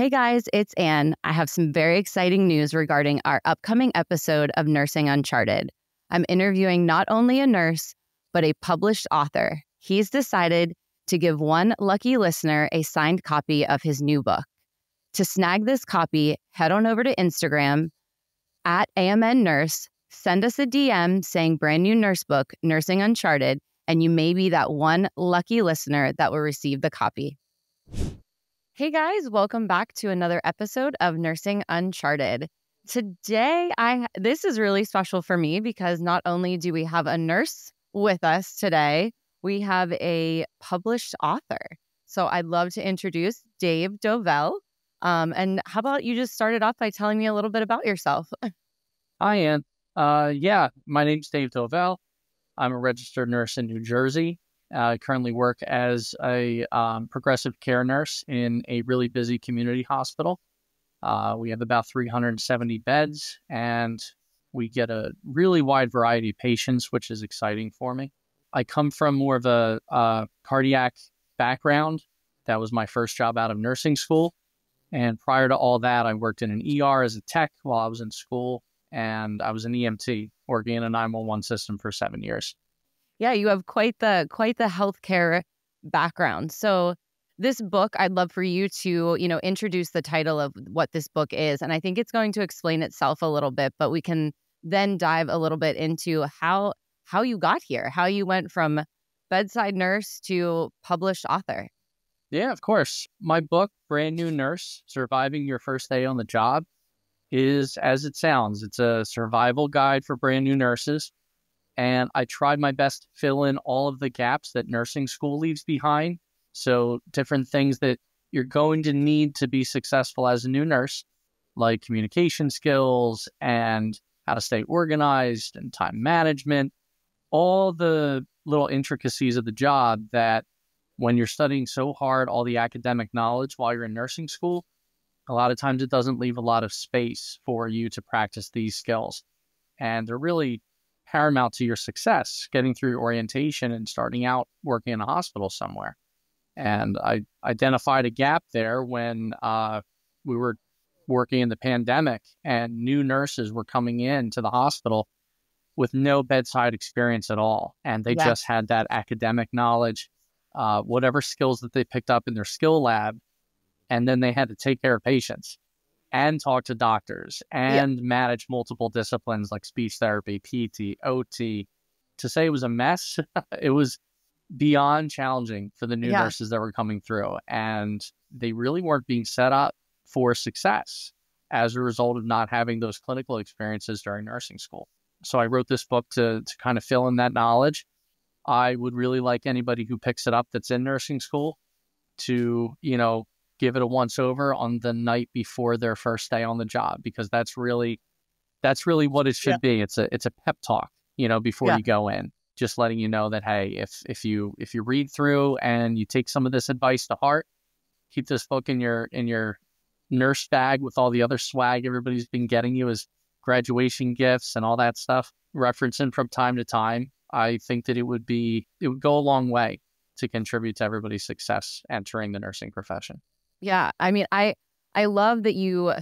Hey guys, it's Ann. I have some very exciting news regarding our upcoming episode of Nursing Uncharted. I'm interviewing not only a nurse, but a published author. He's decided to give one lucky listener a signed copy of his new book. To snag this copy, head on over to Instagram at AMN Nurse, send us a DM saying brand new nurse book, Nursing Uncharted, and you may be that one lucky listener that will receive the copy. Hey guys, welcome back to another episode of Nursing Uncharted. Today, I this is really special for me because not only do we have a nurse with us today, we have a published author. So I'd love to introduce Dave Dovell. Um, and how about you just start it off by telling me a little bit about yourself? Hi, Ann. Uh, yeah, my name's Dave Dovell. I'm a registered nurse in New Jersey. I currently work as a um, progressive care nurse in a really busy community hospital. Uh, we have about 370 beds, and we get a really wide variety of patients, which is exciting for me. I come from more of a, a cardiac background. That was my first job out of nursing school. And prior to all that, I worked in an ER as a tech while I was in school, and I was an EMT working in a 911 system for seven years yeah, you have quite the quite the healthcare background. So this book, I'd love for you to, you know, introduce the title of what this book is. And I think it's going to explain itself a little bit, but we can then dive a little bit into how how you got here, how you went from bedside nurse to published author. Yeah, of course. My book, Brand New Nurse Surviving Your First Day on the Job, is as it sounds. It's a survival guide for brand new nurses and I tried my best to fill in all of the gaps that nursing school leaves behind. So, different things that you're going to need to be successful as a new nurse, like communication skills and how to stay organized and time management, all the little intricacies of the job that when you're studying so hard, all the academic knowledge while you're in nursing school, a lot of times it doesn't leave a lot of space for you to practice these skills. And they're really paramount to your success getting through your orientation and starting out working in a hospital somewhere. And I identified a gap there when uh, we were working in the pandemic and new nurses were coming in to the hospital with no bedside experience at all. And they just had that academic knowledge, uh, whatever skills that they picked up in their skill lab. And then they had to take care of patients and talk to doctors and yep. manage multiple disciplines like speech therapy, PT, OT. To say it was a mess, it was beyond challenging for the new yeah. nurses that were coming through. And they really weren't being set up for success as a result of not having those clinical experiences during nursing school. So I wrote this book to, to kind of fill in that knowledge. I would really like anybody who picks it up that's in nursing school to, you know, give it a once over on the night before their first day on the job because that's really that's really what it should yeah. be. It's a it's a pep talk, you know, before yeah. you go in. Just letting you know that hey, if if you if you read through and you take some of this advice to heart, keep this book in your in your nurse bag with all the other swag everybody's been getting you as graduation gifts and all that stuff, referencing from time to time. I think that it would be it would go a long way to contribute to everybody's success entering the nursing profession. Yeah. I mean, I I love that you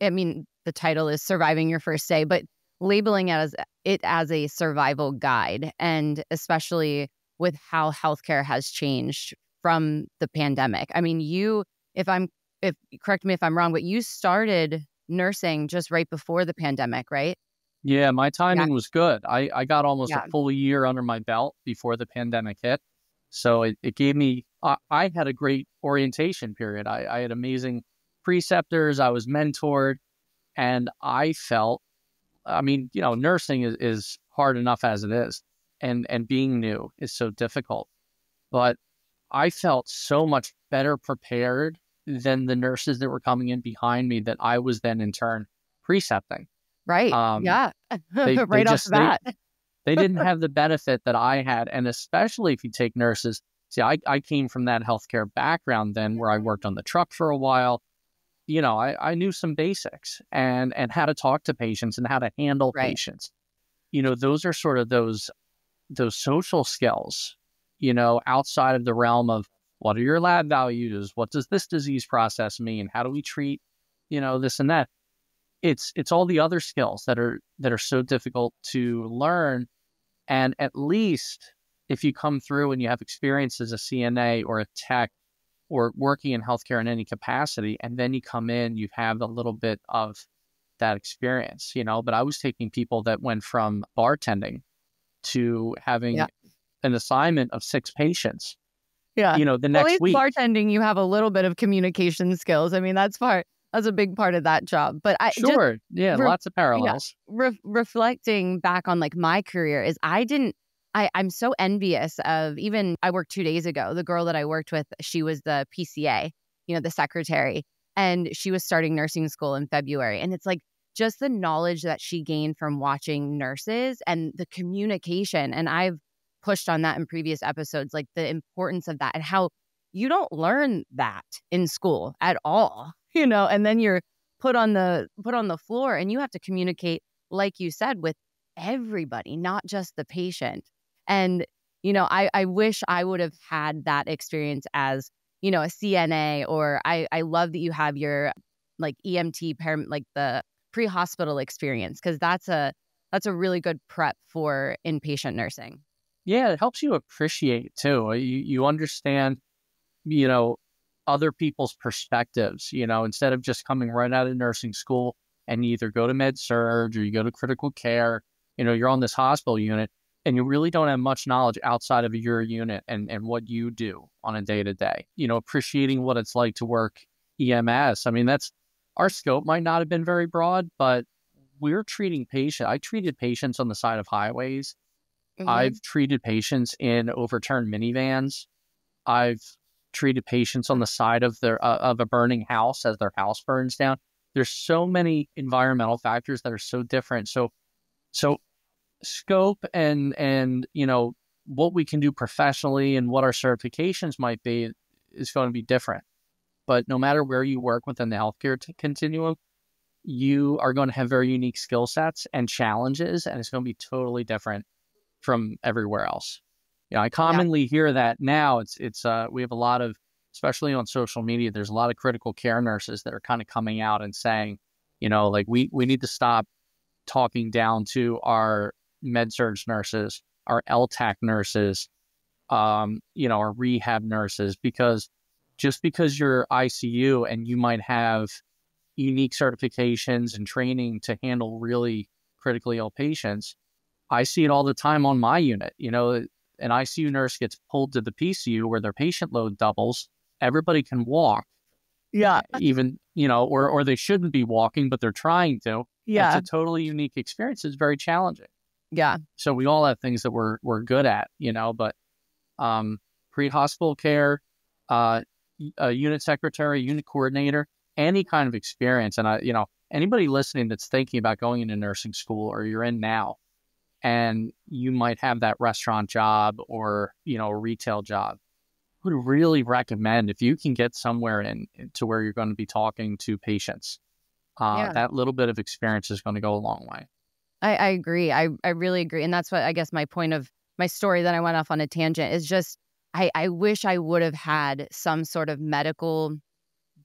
I mean, the title is Surviving Your First Day, but labeling it as it as a survival guide and especially with how healthcare has changed from the pandemic. I mean, you if I'm if correct me if I'm wrong, but you started nursing just right before the pandemic, right? Yeah, my timing yeah. was good. I, I got almost yeah. a full year under my belt before the pandemic hit. So it, it gave me, I, I had a great orientation period. I, I had amazing preceptors. I was mentored and I felt, I mean, you know, nursing is, is hard enough as it is and, and being new is so difficult. But I felt so much better prepared than the nurses that were coming in behind me that I was then in turn precepting. Right. Um, yeah. They, right they just, off the bat. They, they didn't have the benefit that I had. And especially if you take nurses, see, I, I came from that healthcare background then where I worked on the truck for a while. You know, I, I knew some basics and and how to talk to patients and how to handle right. patients. You know, those are sort of those those social skills, you know, outside of the realm of what are your lab values? What does this disease process mean? How do we treat, you know, this and that? It's it's all the other skills that are that are so difficult to learn. And at least if you come through and you have experience as a CNA or a tech or working in healthcare in any capacity, and then you come in, you have a little bit of that experience, you know. But I was taking people that went from bartending to having yeah. an assignment of six patients. Yeah. You know, the next well, week. bartending, you have a little bit of communication skills. I mean, that's part that's a big part of that job. But I sure, yeah, re- lots of parallels. Yeah, re- reflecting back on like my career is I didn't. I I'm so envious of even I worked two days ago. The girl that I worked with, she was the PCA, you know, the secretary, and she was starting nursing school in February. And it's like just the knowledge that she gained from watching nurses and the communication. And I've pushed on that in previous episodes, like the importance of that and how you don't learn that in school at all, you know, and then you're put on the put on the floor and you have to communicate like you said with everybody, not just the patient. And you know, I I wish I would have had that experience as, you know, a CNA or I I love that you have your like EMT param like the pre-hospital experience because that's a that's a really good prep for inpatient nursing. Yeah, it helps you appreciate too. Uh, you you understand, you know, other people's perspectives. You know, instead of just coming right out of nursing school and you either go to med surg or you go to critical care. You know, you're on this hospital unit and you really don't have much knowledge outside of your unit and and what you do on a day to day. You know, appreciating what it's like to work EMS. I mean, that's our scope might not have been very broad, but we're treating patients. I treated patients on the side of highways. Mm-hmm. I've treated patients in overturned minivans. I've treated patients on the side of their uh, of a burning house as their house burns down. There's so many environmental factors that are so different. So, so scope and and you know what we can do professionally and what our certifications might be is going to be different. But no matter where you work within the healthcare t- continuum, you are going to have very unique skill sets and challenges, and it's going to be totally different from everywhere else. You know, I commonly yeah. hear that now. It's it's uh, we have a lot of, especially on social media. There's a lot of critical care nurses that are kind of coming out and saying, you know, like we we need to stop talking down to our med surg nurses, our LTAC nurses, um, you know, our rehab nurses, because just because you're ICU and you might have unique certifications and training to handle really critically ill patients, I see it all the time on my unit. You know, an ICU nurse gets pulled to the PCU where their patient load doubles. Everybody can walk. Yeah. Even, you know, or or they shouldn't be walking, but they're trying to. Yeah. It's a totally unique experience. It's very challenging. Yeah. So we all have things that we're we're good at, you know, but um pre-hospital care, uh a unit secretary, unit coordinator, any kind of experience. And I, you know, anybody listening that's thinking about going into nursing school or you're in now, and you might have that restaurant job or you know a retail job, would really recommend if you can get somewhere in to where you're going to be talking to patients. Uh, yeah. That little bit of experience is going to go a long way. I, I agree. I, I really agree. And that's what I guess my point of my story that I went off on a tangent is just I, I wish I would have had some sort of medical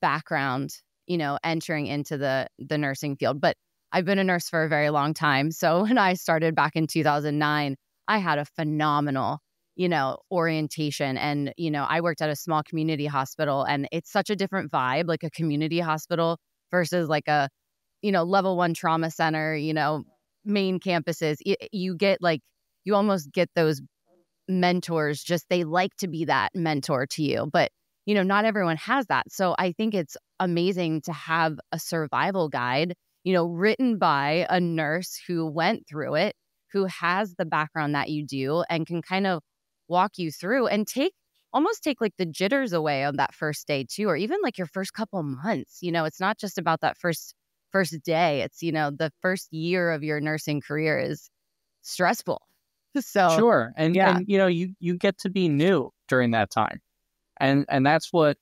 background, you know, entering into the the nursing field. But I've been a nurse for a very long time. So when I started back in 2009, I had a phenomenal, you know, orientation. And, you know, I worked at a small community hospital and it's such a different vibe, like a community hospital versus like a, you know, level one trauma center, you know, main campuses. You, get like, you almost get those mentors just they like to be that mentor to you but you know not everyone has that so i think it's amazing to have a survival guide you know written by a nurse who went through it who has the background that you do and can kind of walk you through and take almost take like the jitters away on that first day too or even like your first couple months you know it's not just about that first first day it's you know the first year of your nursing career is stressful So sure, and yeah, and, you know, you you get to be new during that time, and and that's what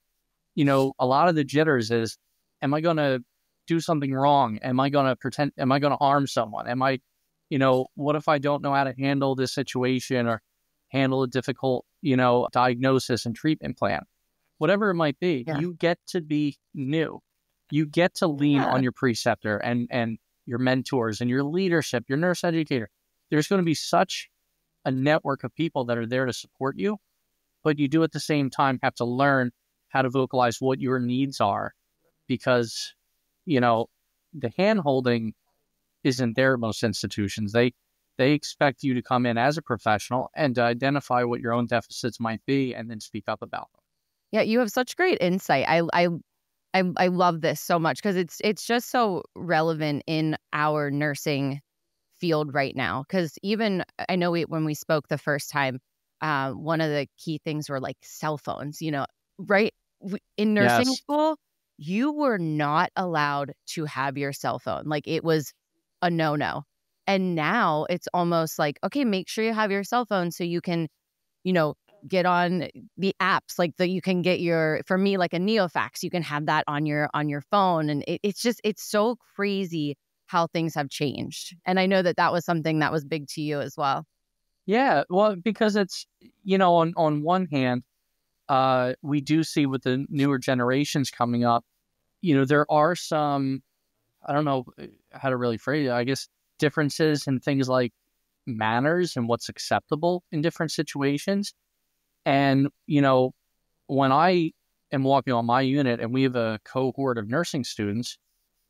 you know. A lot of the jitters is, am I going to do something wrong? Am I going to pretend? Am I going to harm someone? Am I, you know, what if I don't know how to handle this situation or handle a difficult, you know, diagnosis and treatment plan? whatever it might be. Yeah. You get to be new. You get to lean Yeah. on your preceptor and and your mentors and your leadership, your nurse educator. There's going to be such a network of people that are there to support you, but you do at the same time have to learn how to vocalize what your needs are because you know the hand holding isn't there at most institutions. They they expect you to come in as a professional and to identify what your own deficits might be and then speak up about them. Yeah, you have such great insight. I I I, I love this so much because it's it's just so relevant in our nursing field right now. Because even I know we, when we spoke the first time, uh, one of the key things were like cell phones. You know, right in nursing Yes. school, you were not allowed to have your cell phone. Like it was a no no. And now it's almost like okay, make sure you have your cell phone so you can, you know, get on the apps like that you can get your for me like a neofax you can have that on your on your phone and it, it's just it's so crazy how things have changed and i know that that was something that was big to you as well Yeah, well, because it's you know on on one hand, uh, we do see with the newer generations coming up, you know, there are some, I don't know uh, how to really phrase it. I guess differences in things like manners and what's acceptable in different situations. And you know, when I am walking on my unit and we have a cohort of nursing students,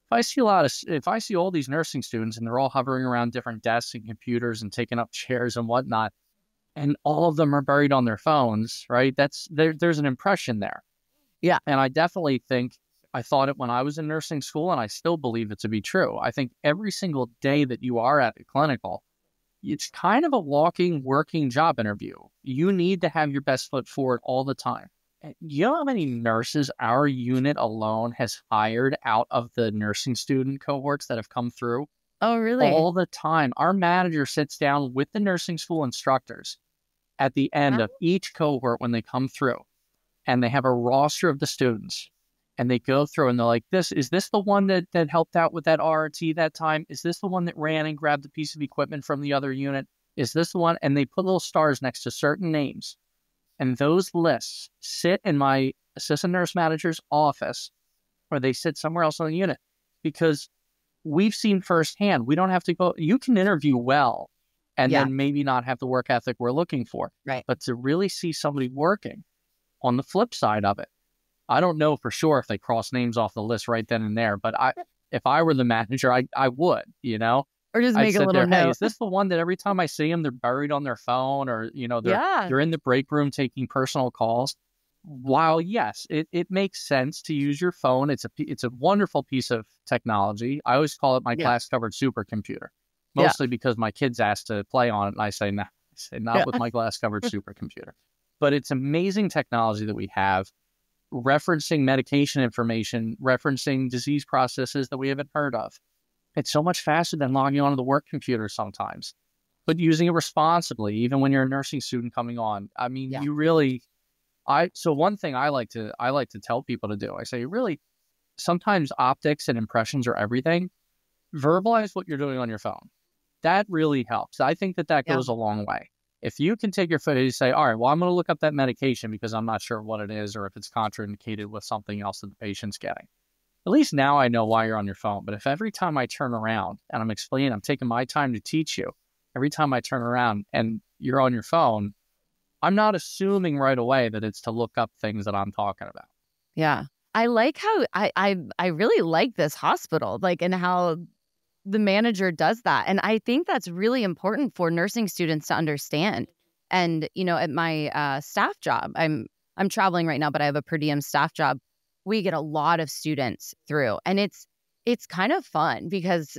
if I see a lot of, if I see all these nursing students and they're all hovering around different desks and computers and taking up chairs and whatnot, and all of them are buried on their phones, right? That's there. There's an impression there. Yeah. and I definitely think I thought it when I was in nursing school, and I still believe it to be true. I think every single day that you are at a clinical, it's kind of a walking, working job interview. You need to have your best foot forward all the time. You know how many nurses our unit alone has hired out of the nursing student cohorts that have come through? oh really all the time. Our manager sits down with the nursing school instructors at the end oh. of each cohort when they come through and they have a roster of the students and they go through and they're like, This is this the one that, that helped out with that RT that time? Is this the one that ran and grabbed a piece of equipment from the other unit? Is this the one? And they put little stars next to certain names. And those lists sit in my assistant nurse manager's office or they sit somewhere else on the unit because we've seen firsthand. We don't have to go. You can interview well, and Yeah. then maybe not have the work ethic we're looking for. Right. But to really see somebody working, on the flip side of it, I don't know for sure if they cross names off the list right then and there. But I, if I were the manager, I I would. You know, or just I'd make a little there. Hey, is this the one that every time I see them, they're buried on their phone, or you know, they're yeah they're in the break room taking personal calls. While yes, it, it makes sense to use your phone. It's a, it's a wonderful piece of technology. I always call it my Yeah. class covered supercomputer, Yeah. mostly because my kids ask to play on it, and I say no, I say not Yeah. with my glass covered supercomputer. But it's amazing technology that we have, referencing medication information, referencing disease processes that we haven't heard of. It's so much faster than logging onto the work computer sometimes but using it responsibly, even when you're a nursing student coming on. I mean, Yeah. you really, I so one thing I like to I like to tell people to do. I say, really, sometimes optics and impressions are everything. Verbalize what you're doing on your phone. That really helps. I think that that Yeah. goes a long way. If you can take your phone and you say, all right, well, I'm going to look up that medication because I'm not sure what it is or if it's contraindicated with something else that the patient's getting. At least now I know why you're on your phone. But if every time I turn around and I'm explaining, I'm taking my time to teach you, every time I turn around and you're on your phone, I'm not assuming right away that it's to look up things that I'm talking about. Yeah. I like how I I I really like this hospital, like and how the manager does that. And I think that's really important for nursing students to understand. And, you know, at my uh, staff job, I'm I'm traveling right now, but I have a per diem staff job. We get a lot of students through, and it's it's kind of fun because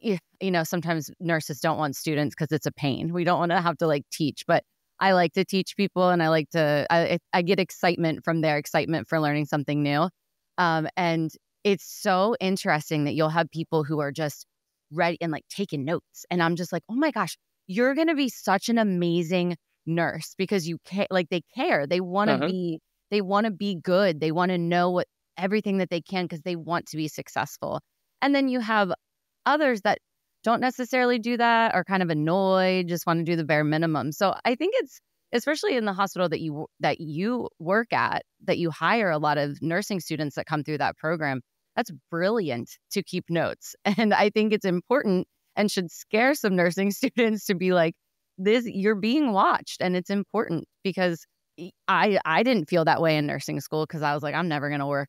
you know sometimes nurses don't want students because it's a pain. We don't want to have to like teach, but I like to teach people, and I like to I I get excitement from their excitement for learning something new. Um, and it's so interesting that you'll have people who are just ready and like taking notes, and I'm just like, oh my gosh, you're gonna be such an amazing nurse because you care like they care they want to Uh-huh. be they want to be good they want to know what everything that they can because they want to be successful and then you have others that don't necessarily do that are kind of annoyed just want to do the bare minimum so i think it's especially in the hospital that you that you work at, that you hire a lot of nursing students that come through that program. That's brilliant to keep notes. And I think it's important and should scare some nursing students to be like, this you're being watched and it's important because I I didn't feel that way in nursing school because I was like, I'm never gonna work,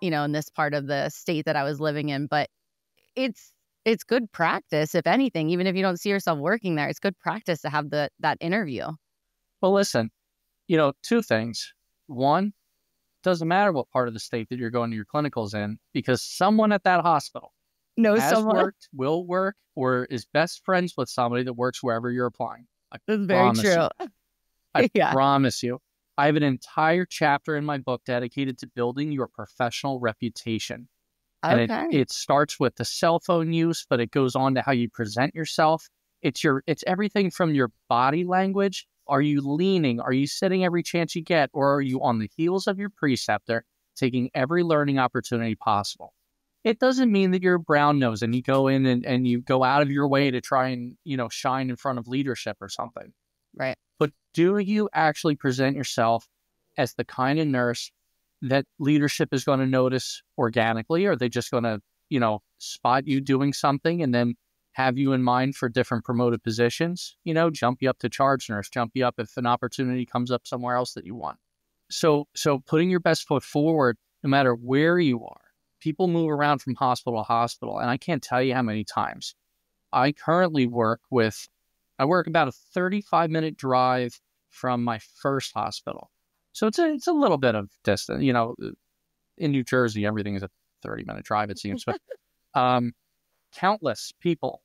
you know, in this part of the state that I was living in. But it's it's good practice, if anything, even if you don't see yourself working there, it's good practice to have the that interview. Well, listen, you know, two things. One, doesn't matter what part of the state that you're going to your clinicals in, because someone at that hospital knows someone worked, will work, or is best friends with somebody that works wherever you're applying. I That's very true. You. I Yeah. promise you. I have an entire chapter in my book dedicated to building your professional reputation. And it, it starts with the cell phone use, but it goes on to how you present yourself. It's your it's everything from your body language. Are you leaning? Are you sitting every chance you get? Or are you on the heels of your preceptor, taking every learning opportunity possible? It doesn't mean that you're a brown nose and you go in and, and you go out of your way to try and, you know, shine in front of leadership or something. right. But do you actually present yourself as the kind of nurse that leadership is going to notice organically? Or are they just going to, you know, spot you doing something and then have you in mind for different promoted positions? You know, jump you up to charge nurse, jump you up if an opportunity comes up somewhere else that you want. So, so putting your best foot forward, no matter where you are, people move around from hospital to hospital. And I can't tell you how many times I currently work with I work about a 35 minute drive from my first hospital. So it's a, it's a little bit of distance, you know, in New Jersey, everything is a 30 minute drive, it seems, but, um, countless people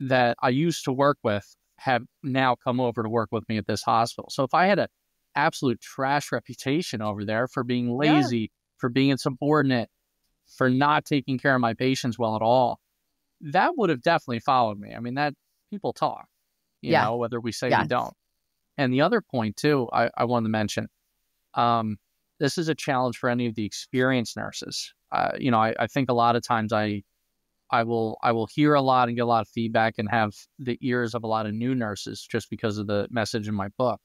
that I used to work with have now come over to work with me at this hospital. So if I had an absolute trash reputation over there for being Yeah. lazy, for being insubordinate, for not taking care of my patients well at all, that would have definitely followed me. I mean, that people talk, you Yeah. know, whether we say we don't. And the other point too, I, I wanted to mention, um, this is a challenge for any of the experienced nurses. Uh, you know, I, I think a lot of times I, I will, I will hear a lot and get a lot of feedback and have the ears of a lot of new nurses just because of the message in my book.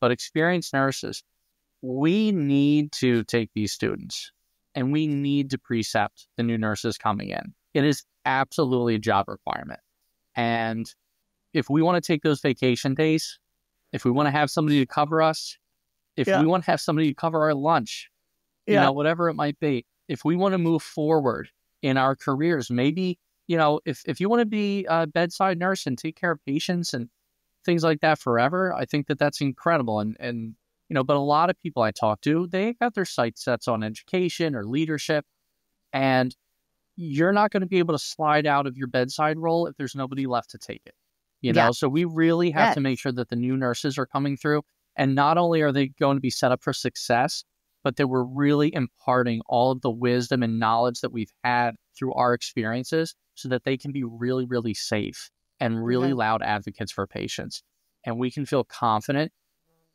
But experienced nurses, we need to take these students and we need to precept the new nurses coming in. It is absolutely a job requirement. And if we want to take those vacation days, if we want to have somebody to cover us, if Yeah. we want to have somebody to cover our lunch, you Yeah. know, whatever it might be, if we want to move forward in our careers, maybe, you know, if, if you want to be a bedside nurse and take care of patients and things like that forever, I think that that's incredible. And, and, you know, but a lot of people I talk to, they got their sights sets on education or leadership. And you're not going to be able to slide out of your bedside role if there's nobody left to take it. You know, Yeah. so we really have to make sure that the new nurses are coming through. And not only are they going to be set up for success, but that we're really imparting all of the wisdom and knowledge that we've had through our experiences so that they can be really, really safe and really Okay. loud advocates for patients. And we can feel confident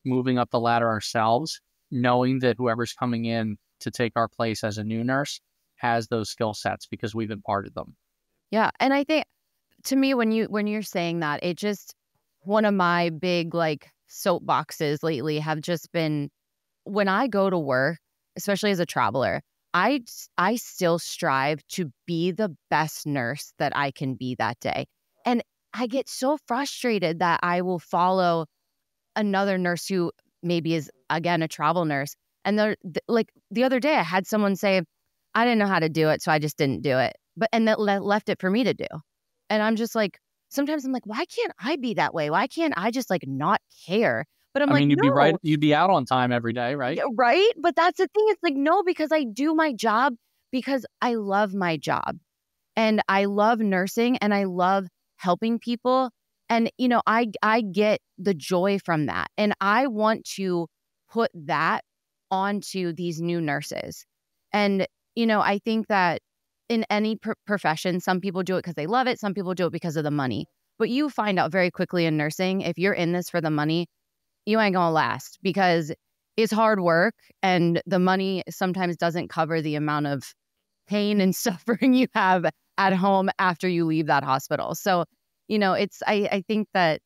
moving up the ladder ourselves, knowing that whoever's coming in to take our place as a new nurse has those skill sets because we've imparted them. Yeah, and I think to me when you when you're saying that, it just one of my big like soapboxes lately have just been when I go to work, especially as a traveler, I I still strive to be the best nurse that I can be that day. And I get so frustrated that I will follow another nurse who maybe is again a travel nurse and they're th- like the other day I had someone say I didn't know how to do it so I just didn't do it. But and that le- left it for me to do. And I'm just like sometimes I'm like why can't I be that way? Why can't I just like not care? But I'm I like mean, you'd no. be right, you'd be out on time every day, right? Yeah, Right? But that's the thing. It's like, no, because I do my job because I love my job and I love nursing and I love helping people. And, you know, I, I get the joy from that. And I want to put that onto these new nurses. And, you know, I think that in any pr- profession, some people do it because they love it, some people do it because of the money. But you find out very quickly in nursing if you're in this for the money, you ain't gonna last because it's hard work and the money sometimes doesn't cover the amount of pain and suffering you have at home after you leave that hospital. So, you know, it's I, I think that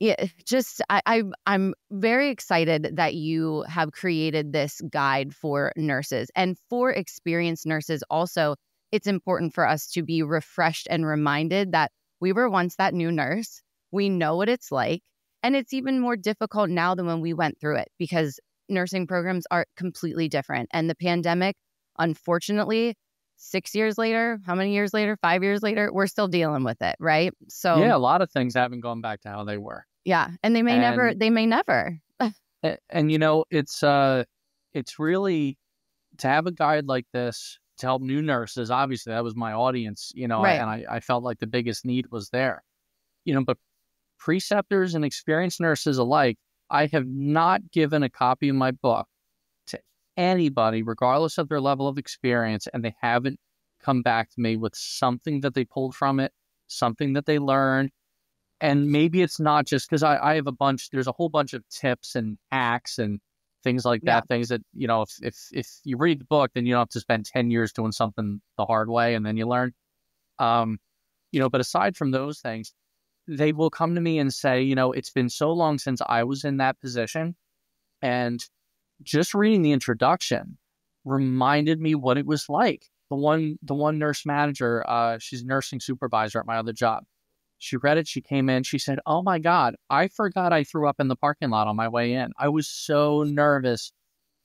yeah, just I, I I'm very excited that you have created this guide for nurses and for experienced nurses. Also, it's important for us to be refreshed and reminded that we were once that new nurse. We know what it's like, and it's even more difficult now than when we went through it because nursing programs are completely different. And the pandemic, unfortunately, six years later, how many years later, five years later, we're still dealing with it, right? So yeah, a lot of things haven't gone back to how they were. Yeah, and they may and, never. They may never. and, and you know, it's uh, it's really to have a guide like this to help new nurses. Obviously, that was my audience, you know, right. and I, I felt like the biggest need was there, you know. But preceptors and experienced nurses alike, I have not given a copy of my book to anybody, regardless of their level of experience, and they haven't come back to me with something that they pulled from it, something that they learned. And maybe it's not just because I, I have a bunch, there's a whole bunch of tips and hacks and things like that, yeah. things that, you know, if, if, if you read the book, then you don't have to spend 10 years doing something the hard way and then you learn. Um, you know, but aside from those things, they will come to me and say, you know, it's been so long since I was in that position. And just reading the introduction reminded me what it was like. The one, the one nurse manager, uh, she's nursing supervisor at my other job. She read it. She came in. She said, "Oh my God, I forgot I threw up in the parking lot on my way in. I was so nervous.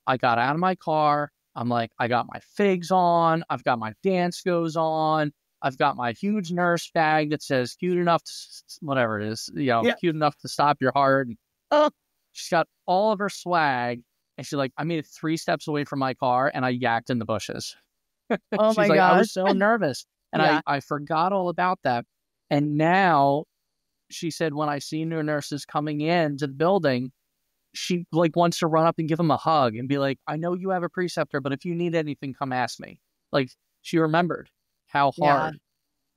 I got out of my car. I'm like, I got my figs on. I've got my Danskos on. I've got my huge nurse bag that says cute enough to whatever it is, you know, yeah. cute enough to stop your heart. Oh, she's got all of her swag. And she's like, I made it three steps away from my car and I yacked in the bushes. Oh my like, god. I was so nervous. And yeah. I, I forgot all about that. And now she said when I see new nurses coming in to the building, she like wants to run up and give them a hug and be like, I know you have a preceptor, but if you need anything, come ask me. Like she remembered how hard, yeah.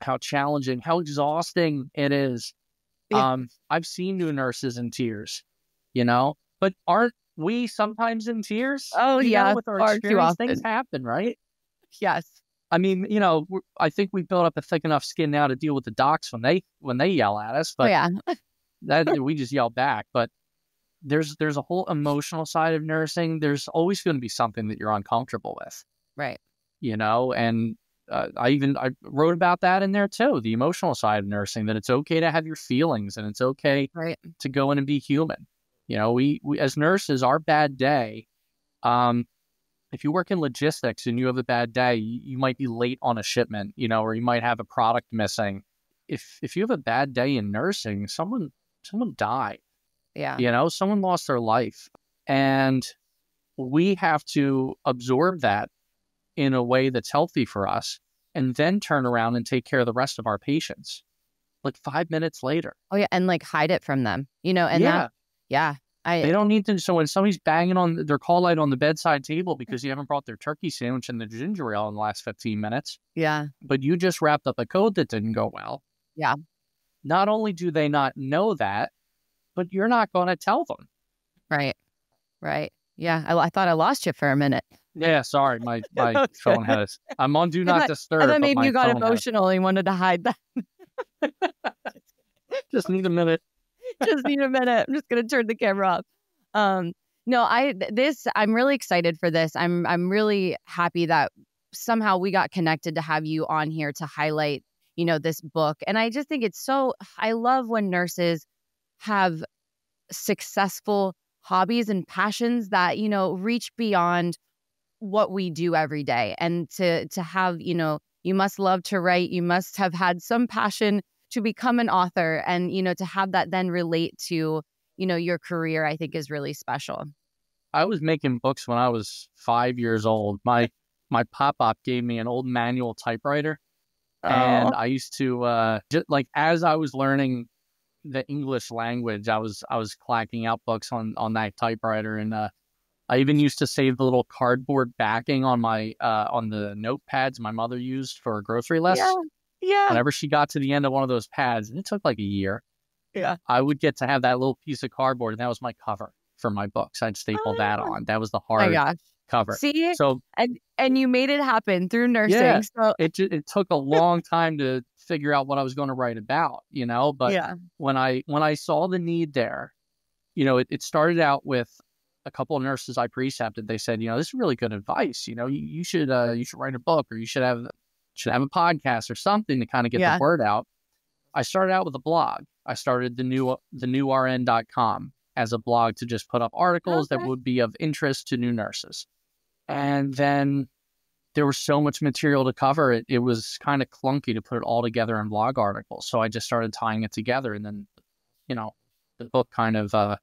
how challenging, how exhausting it is. Yeah. Um, I've seen new nurses in tears, you know, but aren't we sometimes in tears? Oh you yeah, know, with our experience, things happen, right? Yes. I mean, you know, I think we built up a thick enough skin now to deal with the docs when they when they yell at us. But oh, yeah, that we just yell back. But there's there's a whole emotional side of nursing. There's always going to be something that you're uncomfortable with, right? You know, and uh, I even I wrote about that in there too. The emotional side of nursing that it's okay to have your feelings and it's okay right. to go in and be human. You know, we, we as nurses, our bad day. Um, if you work in logistics and you have a bad day, you, you might be late on a shipment. You know, or you might have a product missing. If if you have a bad day in nursing, someone someone died. Yeah. You know, someone lost their life, and we have to absorb that in a way that's healthy for us and then turn around and take care of the rest of our patients like five minutes later. Oh yeah, and like hide it from them, you know. And yeah, that, yeah, I. They don't need to. So when somebody's banging on their call light on the bedside table because you haven't brought their turkey sandwich and the ginger ale in the last fifteen minutes, yeah, but you just wrapped up a code that didn't go well. Yeah. Not only do they not know that, but you're not going to tell them. Right. Right. Yeah. I, I thought I lost you for a minute. Yeah, sorry, my my okay. phone has. I'm on do not thought, disturb. I thought maybe you got emotional has. and wanted to hide that. just need a minute. just need a minute. I'm just gonna turn the camera off. Um, no, I this I'm really excited for this. I'm I'm really happy that somehow we got connected to have you on here to highlight, you know, this book. And I just think it's so I love when nurses have successful hobbies and passions that, you know, reach beyond what we do every day and to to have you know you must love to write you must have had some passion to become an author and you know to have that then relate to you know your career i think is really special i was making books when i was five years old my my pop-up gave me an old manual typewriter oh. and i used to uh just like as i was learning the english language i was i was clacking out books on on that typewriter and uh I even used to save the little cardboard backing on my uh, on the notepads my mother used for a grocery lists. Yeah. Yeah. Whenever she got to the end of one of those pads, and it took like a year. Yeah. I would get to have that little piece of cardboard, and that was my cover for my books. I'd staple that ah. on. That was the hard cover. See, So and and you made it happen through nursing. Yeah. So it it took a long time to figure out what I was going to write about, you know. But yeah, when I when I saw the need there, you know, it, it started out with a couple of nurses I precepted. They said, you know, this is really good advice. You know, you, you should uh, you should write a book or you should have should have a podcast or something to kind of get Yeah. the word out. I started out with a blog. I started the new the newrn.com as a blog to just put up articles that would be of interest to new nurses. And then there was so much material to cover it it was kind of clunky to put it all together in blog articles so i just started tying it together and then you know the book kind of uh,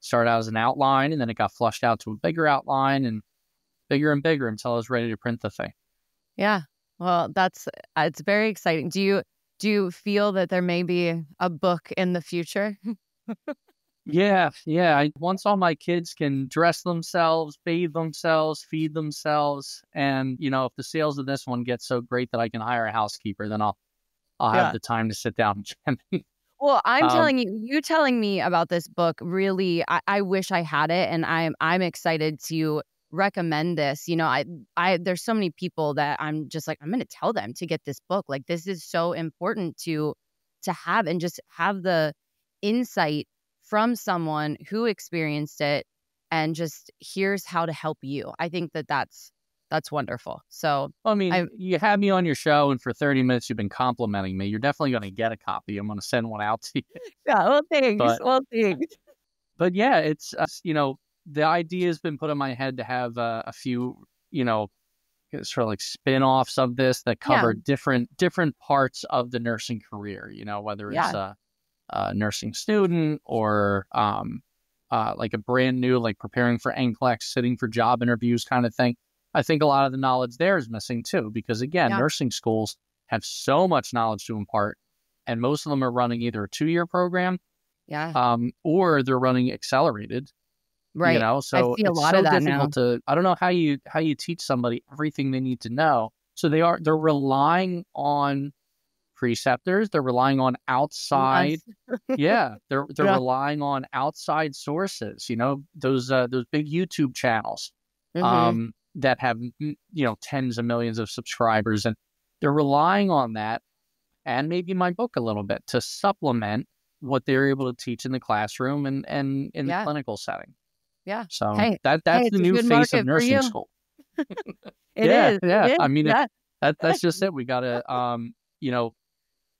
started out as an outline and then it got flushed out to a bigger outline and bigger and bigger until i was ready to print the thing yeah. Well, that's uh, it's very exciting. Do you do you feel that there may be a book in the future? yeah yeah I, once all my kids can dress themselves bathe themselves feed themselves and you know if the sales of this one get so great that i can hire a housekeeper then i'll i'll Yeah. have the time to sit down and Well, I'm Um, telling you, you telling me about this book really, I, I wish I had it, and I'm I'm excited to recommend this. You know, I I there's so many people that I'm just like I'm going to tell them to get this book. Like this is so important to to have and just have the insight from someone who experienced it and just here's how to help you. I think that that's that's wonderful. So I mean, I- you had me on your show, and for 30 minutes, you've been complimenting me. You're definitely going to get a copy. I'm going to send one out to you. yeah, well, thanks. But- well, thanks. But yeah, it's, uh, you know, the idea has been put in my head to have uh, a few, you know, sort of like spin offs of this that Yeah. cover different different parts of the nursing career, you know, whether it's a, a nursing student or um, uh, like a brand new, like preparing for NCLEX, sitting for job interviews kind of thing. I think a lot of the knowledge there is missing too, because again, Yeah. nursing schools have so much knowledge to impart, and most of them are running either a two year program Yeah, um, or they're running accelerated. right. You know, so see a it's lot so of that now. difficult to. I don't know how you how you teach somebody everything they need to know. So they are they're relying on preceptors. They're relying on outside. yeah, they're they're Yeah. relying on outside sources. You know, those uh, those big YouTube channels Mhm. um, that have you know tens of millions of subscribers, and they're relying on that, and maybe my book a little bit to supplement what they're able to teach in the classroom and and in Yeah. the clinical setting. Yeah. So Hey, that that's it's the new face of nursing school. It yeah, is. yeah. It. I mean, it- That that's just it. We gotta um, you know,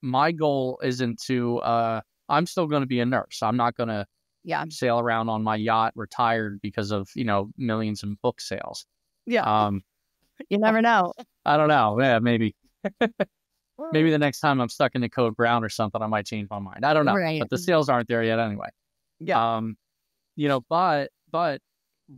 my goal isn't to uh I'm still gonna be a nurse. I'm not gonna yeah. sail around on my yacht retired because of, you know, millions in book sales. Yeah. Um You never know. I don't know. Yeah, maybe. Maybe the next time I'm stuck in the code brown or something, I might change my mind. I don't know. Right. But the sales aren't there yet anyway. Yeah. Um, you know, but but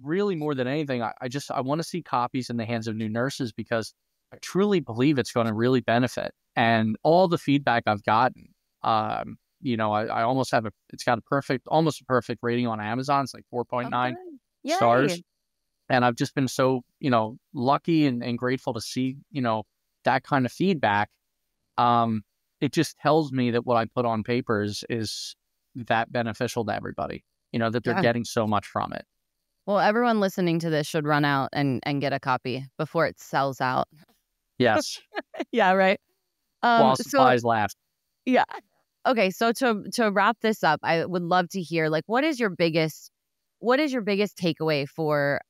really more than anything, I, I just I want to see copies in the hands of new nurses because I truly believe it's going to really benefit. And all the feedback I've gotten, um, you know, I, I almost have a it's got a perfect almost a perfect rating on Amazon. It's like four point nine Yay. stars. And I've just been so, you know, lucky and, and grateful to see, you know, that kind of feedback. Um, it just tells me that what I put on paper is, is that beneficial to everybody, you know, that they're Yeah. getting so much from it. Well, everyone listening to this should run out and and get a copy before it sells out. Yes. yeah. Right. Um, While so supplies last. yeah. Okay. So to to wrap this up, I would love to hear like what is your biggest what is your biggest takeaway for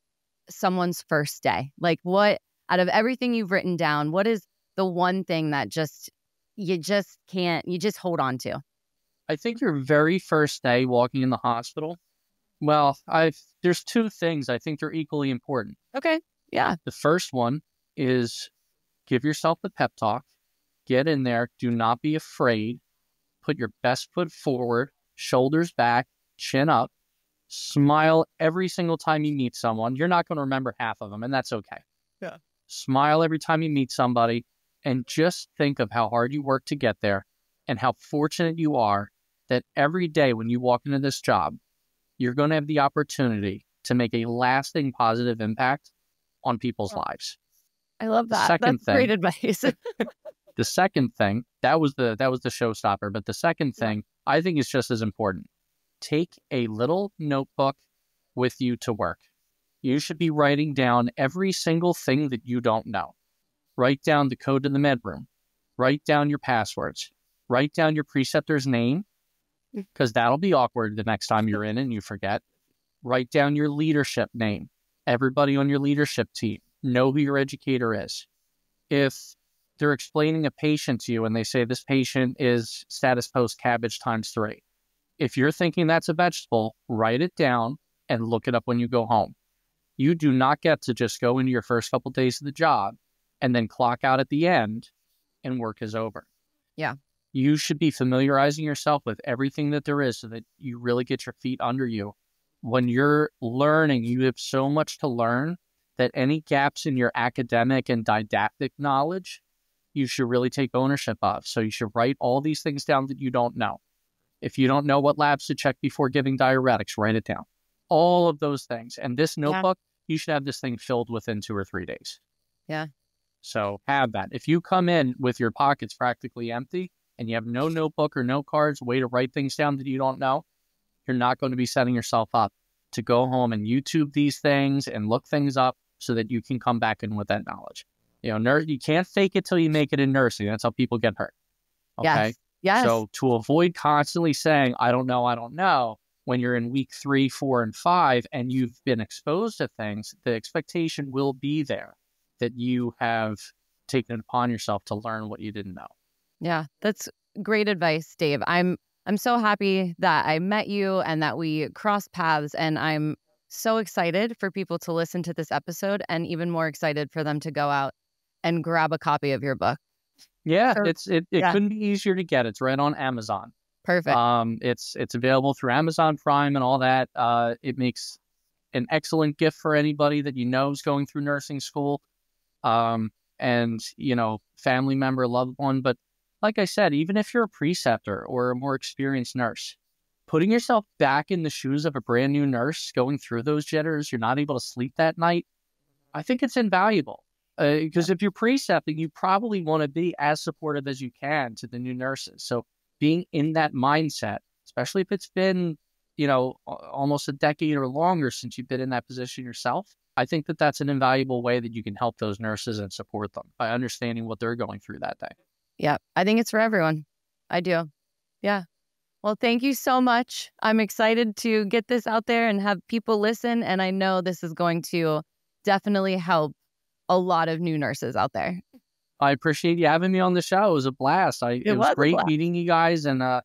someone's first day? Like what out of everything you've written down, what is the one thing that just you just can't you just hold on to? I think your very first day walking in the hospital, well, I've, there's two things I think they're equally important. Okay. Yeah. The first one is give yourself the pep talk, get in there, do not be afraid, put your best foot forward, shoulders back, chin up, smile every single time you meet someone. You're not going to remember half of them, and that's okay. Yeah. Smile every time you meet somebody, and just think of how hard you work to get there and how fortunate you are that every day when you walk into this job, you're going to have the opportunity to make a lasting positive impact on people's Oh. lives. I love that. Second That's great advice. The second thing, that was the that was the showstopper, but the second thing I think is just as important. Take a little notebook with you to work. you should be writing down every single thing that you don't know. Write down the code to the med room. Write down your passwords. Write down your preceptor's name mm. because that'll be awkward the next time you're in and you forget. Write down your leadership name. Everybody on your leadership team, know who your educator is. If they're explaining a patient to you and they say this patient is status post CABG times three, if you're thinking that's a vegetable, write it down and look it up when you go home. You do not get to just go into your first couple of days of the job and then clock out at the end and work is over. Yeah. You should be familiarizing yourself with everything that there is so that you really get your feet under you. When you're learning, you have so much to learn that any gaps in your academic and didactic knowledge, you should really take ownership of. So you should write all these things down that you don't know. If you don't know what labs to check before giving diuretics, write it down. All of those things. And this notebook, yeah. you should have this thing filled within two or three days. Yeah. So have that. If you come in with your pockets practically empty and you have no notebook or no cards, way to write things down that you don't know, you're not going to be setting yourself up to go home and YouTube these things and look things up so that you can come back in with that knowledge. You know, nurse, you can't fake it till you make it in nursing. That's how people get hurt. Okay. Yes. Yes. So to avoid constantly saying, I don't know, I don't know, when you're in week three, four, and five, and you've been exposed to things, the expectation will be there that you have taken it upon yourself to learn what you didn't know. Yeah, that's great advice, Dave. I'm I'm so happy that I met you and that we crossed paths and I'm so excited for people to listen to this episode and even more excited for them to go out and grab a copy of your book. Yeah, it's it, it yeah. couldn't be easier to get. It's right on Amazon. Perfect. Um, it's it's available through Amazon Prime and all that. Uh, it makes an excellent gift for anybody that you know is going through nursing school um, and you know, family member, loved one. But like I said, even if you're a preceptor or a more experienced nurse, putting yourself back in the shoes of a brand new nurse going through those jitters, you're not able to sleep that night. I think it's invaluable because uh, if you're precepting, you probably want to be as supportive as you can to the new nurses. So being in that mindset, especially if it's been, you know, almost a decade or longer since you've been in that position yourself, I think that that's an invaluable way that you can help those nurses and support them by understanding what they're going through that day. Yeah, I think it's for everyone. I do. Yeah. Well, thank you so much. I'm excited to get this out there and have people listen. And I know this is going to definitely help a lot of new nurses out there. I appreciate you having me on the show. It was a blast. I, it, it was, was great meeting you guys. And, uh,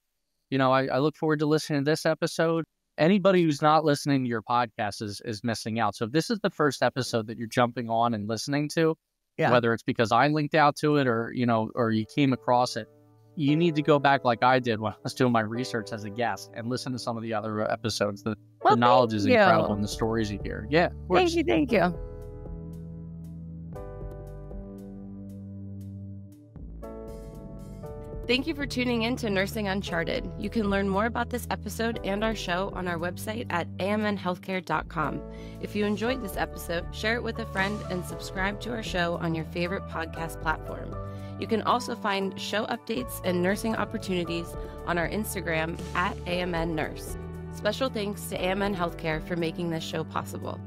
you know, I, I look forward to listening to this episode anybody who's not listening to your podcast is is missing out. So if this is the first episode that you're jumping on and listening to, yeah. whether it's because I linked out to it or you know or you came across it, you need to go back like I did when I was doing my research as a guest and listen to some of the other episodes. The, well, the knowledge is you. incredible and the stories you hear. Yeah. Thank you. Thank you. Thank you for tuning in to Nursing Uncharted. You can learn more about this episode and our show on our website at amnhealthcare.com. If you enjoyed this episode, share it with a friend and subscribe to our show on your favorite podcast platform. You can also find show updates and nursing opportunities on our Instagram at AMN Nurse. Special thanks to AMN Healthcare for making this show possible.